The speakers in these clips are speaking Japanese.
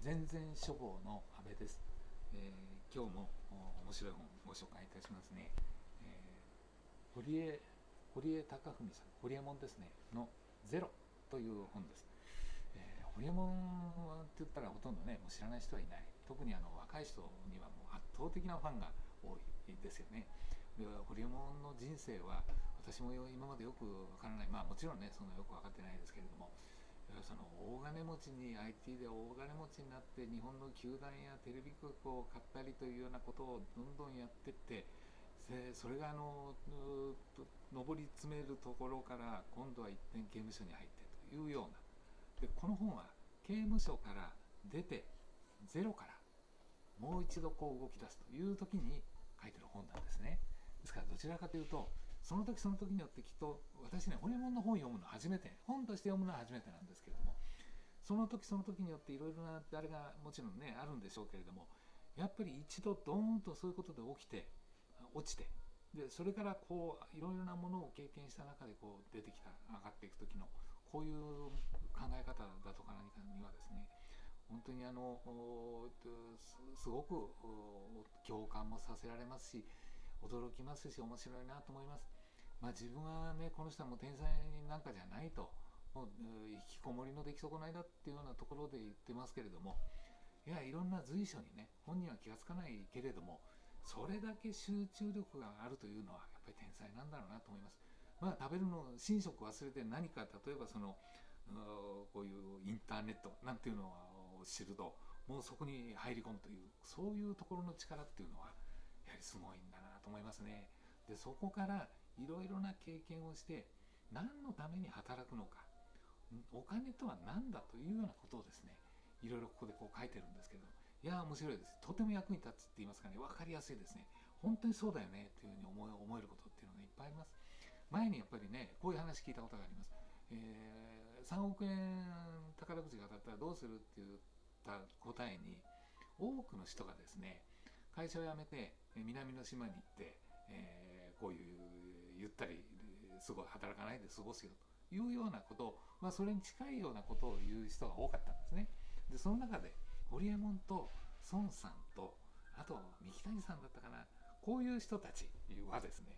全然処方の阿部です、えー、今日も面白い本ご紹介いたしますね、えー、堀江堀江貴文さん堀江門ですね。のゼロという本です、えー、堀江門って言ったらほとんどねもう知らない人はいない。特にあの若い人にはもう圧倒的なファンが多いですよね。で堀江門の人生は私も今までよくわからない。まあもちろんねそんなよく分かってないですけれども。その大金持ちに IT で大金持ちになって日本の球団やテレビ局を買ったりというようなことをどんどんやってってそれがあの上り詰めるところから今度は一遍刑務所に入ってというような。でこの本は刑務所から出てゼロからもう一度こう動き出すという時に書いてる本なんですね。ですからどちらかというとその時その時によってきっと私ねホリエモンの本読むの初めて本として読むのは初めてなんですけれどもその時その時によっていろいろなあれがもちろんねあるんでしょうけれどもやっぱり一度ドーンとそういうことで起きて落ちてでそれからこういろいろなものを経験した中でこう出てきた上がっていく時のこういう考え方だとか何かにはですね本当にあのすごく共感もさせられますし驚きますし面白いなと思います。まあ、自分はねこの人はもう天才なんかじゃないともう引きこもりの出来損ないだっていうようなところで言ってますけれどもいやいろんな随所にね本人は気が付かないけれどもそれだけ集中力があるというのはやっぱり天才なんだろうなと思います。まあ、食べるの寝食忘れて何か例えばそのこういうインターネットなんていうのを知るともうそこに入り込むというそういうところの力っていうのはやはりすごいんだなと思いますね。でそこからいろいろな経験をして何のために働くのかお金とは何だというようなことをですねいろいろここでこう書いてるんですけどいや面白いです。とても役に立つって言いますかね。分かりやすいですね。本当にそうだよね。というふうに思い思えることっていうのがいっぱいあります。前にやっぱりねこういう話聞いたことがあります、えー、3億円宝くじが当たったらどうするって言った答えに多くの人がですね会社を辞めて南の島に行って、えー、こういうゆったりすごい働かないで過ごすよというようなことを、まあ、それに近いようなことを言う人が多かったんですね。でその中でホリエモンと孫さんとあと三木谷さんだったかな。こういう人たちはですね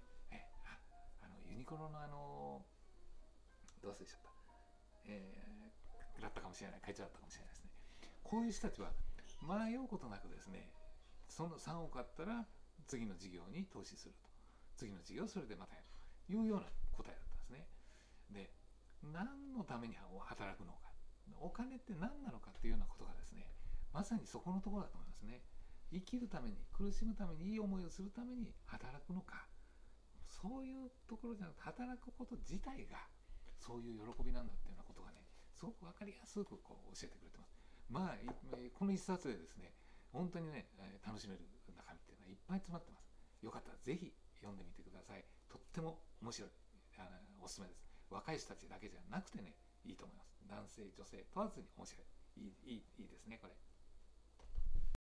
あのユニクロのあのどうせしちゃった、えー、だったかもしれない会長だったかもしれないですね。こういう人たちは迷うことなくですねその3億あったら次の事業に投資すると。次の事業をそれでまたやる。いうような答えだったんですね。で何のために働くのかお金って何なのかっていうようなことがですねまさにそこのところだと思いますね。生きるために苦しむためにいい思いをするために働くのかそういうところじゃなくて働くこと自体がそういう喜びなんだっていうようなことがねすごく分かりやすくこう教えてくれてます。まあこの一冊でですね本当にね楽しめる中身っていうのはいっぱい詰まってます。よかったらぜひ読んでみてくださいっても面白いあのおすすめです。若い人たちだけじゃなくてねいいと思います。男性女性問わずに面白い。いいいいいいですねこれ。